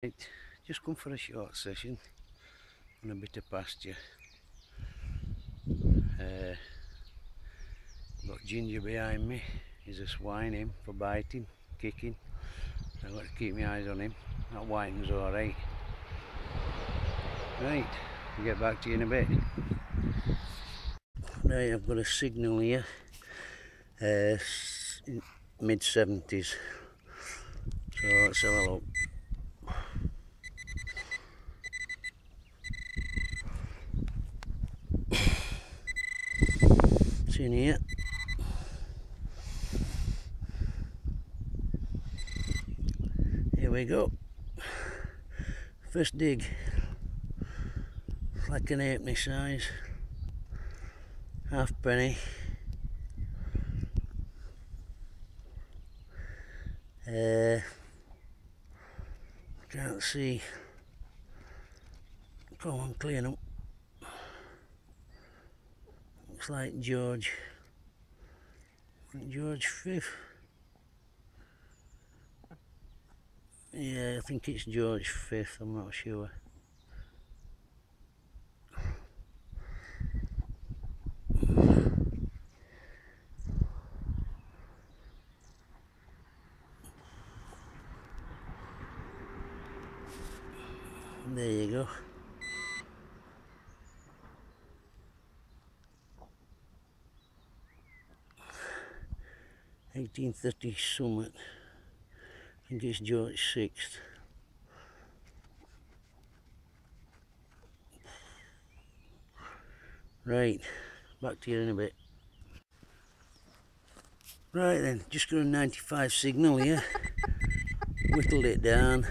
Right, just come for a short session on a bit of pasture. Uh, got Ginger behind me, he's a swine him for biting, kicking. I've got to keep my eyes on him. That whiting's alright. Right, I'll get back to you in a bit. Right, I've got a signal here. Uh, mid 70s. So let's have a look. In here. Here we go. First dig. Like an halfpenny size. Half penny. Uh, can't see. Come on, clean up. Like George. George Fifth. Yeah, I think it's George Fifth, I'm not sure. There you go. Eighteen thirty summit. I think it's George sixth. Right, back to you in a bit. Right then, just got a 95 signal here. Whittled it down.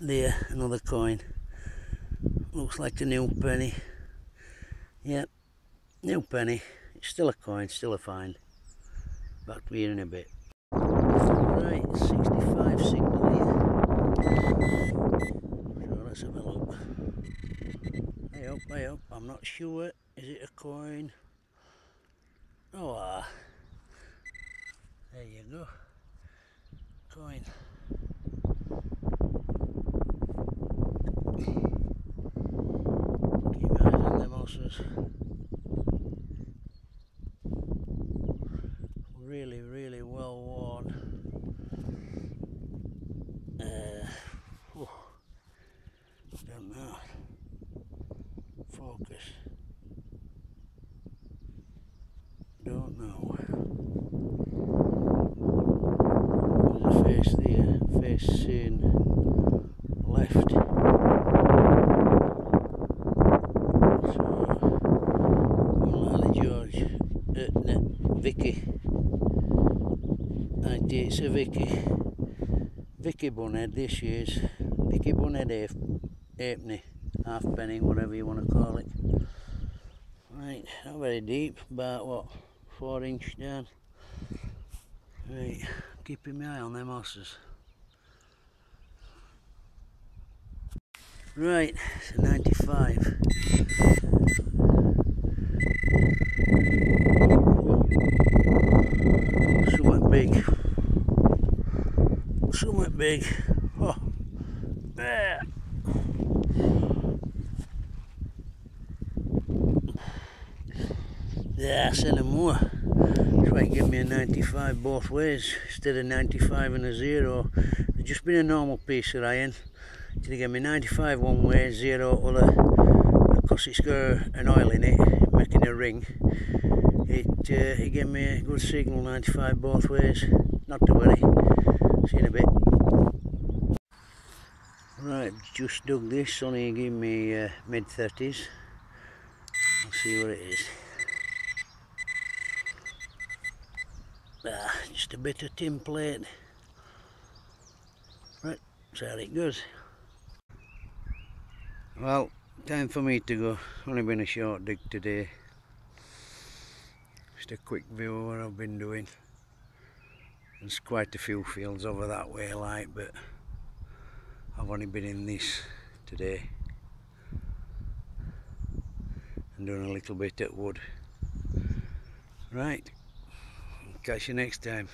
There, another coin. Looks like a new penny. Yep, new penny. It's still a coin, still a find. Back to you in a bit. Right, 65 signal here. So let's have a look. Hey up, hey up, I'm not sure. Is it a coin? Oh, ah. There you go. Coin. Keep eyes on them horses. Really, really well worn. Uh, oh, don't know. Focus. Don't know. There's a face there, face saying left. So, Lily George, uh, no, Vicky. I it's a Vicky. Vicky Bunhead, this is Vicky Bunhead half, halfpenny, halfpenny, whatever you want to call it. Right, not very deep, about what, four inch down. Right, keeping my eye on them horses. Right, a 95. Somewhat big. Somewhat big. Oh. There. Yeah, send him more. Try and get me a 95 both ways instead of 95 and a zero. Just been a normal piece of iron. Gonna get me 95 one way, zero other. Because it's got an oil in it, making a ring. It, uh, it gave me a good signal 95 both ways. Not to worry. See in a bit. Right, just dug this, only give me uh, mid 30s. I'll see what it is. Ah, just a bit of tin plate. Right, how it goes. Well, time for me to go. Only been a short dig today. Just a quick view of what I've been doing. There's quite a few fields over that way like, but I've only been in this today. And doing a little bit at wood. Right. Catch you next time.